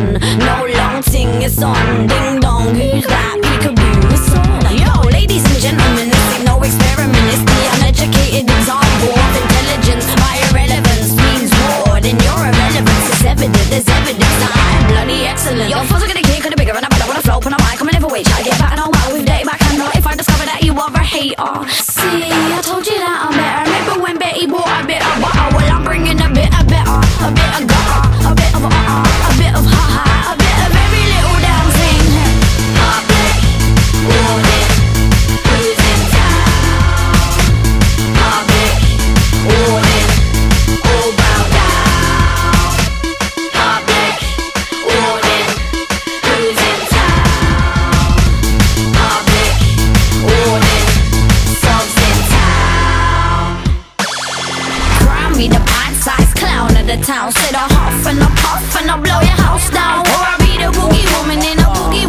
fun. No long thing is on. Ding dong, who's that We could be the song. Yo, ladies and gentlemen, this ain't no experiment. It's the uneducated example of intelligence. My irrelevance means war, Then your irrelevance is evident. There's evidence that I am bloody excellent. Your foes are gonna kick kinda bigger, and I better wanna flow. put I'm high, coming every way, try to get back and I'll wow with day back. and know if I discover that you are a hater. me the pint-sized clown of the town. Sit a huff and a puff and I'll blow your house down. Or I'll be the boogie woman in a boogie